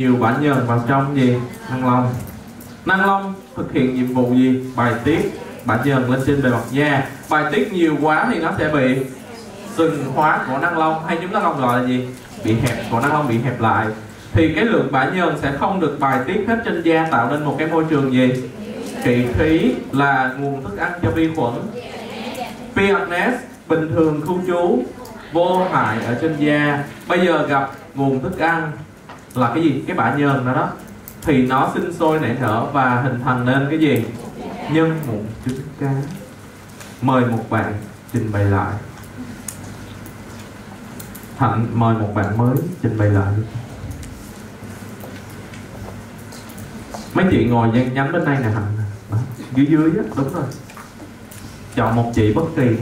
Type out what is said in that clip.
nhiều bản nhờn vào trong gì? Năng long. Năng long thực hiện nhiệm vụ gì? Bài tiết. Bản nhờn lên trên bề mặt da bài tiết nhiều quá thì nó sẽ bị sừng hóa của năng long. Hay chúng ta còn gọi là gì? Bị hẹp. Của năng long bị hẹp lại. Thì cái lượng bã nhờn sẽ không được bài tiết hết trên da tạo nên một cái môi trường gì? Kỵ khí là nguồn thức ăn cho vi khuẩn. Piernes bình thường khu trú, vô hại ở trên da. Bây giờ gặp nguồn thức ăn là cái gì? Cái bã nhờn đó đó. Thì nó sinh sôi nảy nở và hình thành nên cái gì? Nhân mụn trứng cá mời một bạn trình bày lại. Thạnh, mời một bạn mới trình bày lại. Mấy chị ngồi nhắn nhánh bên đây nè Hạnh. Dưới dưới á, đúng rồi. Chọn một chị bất kỳ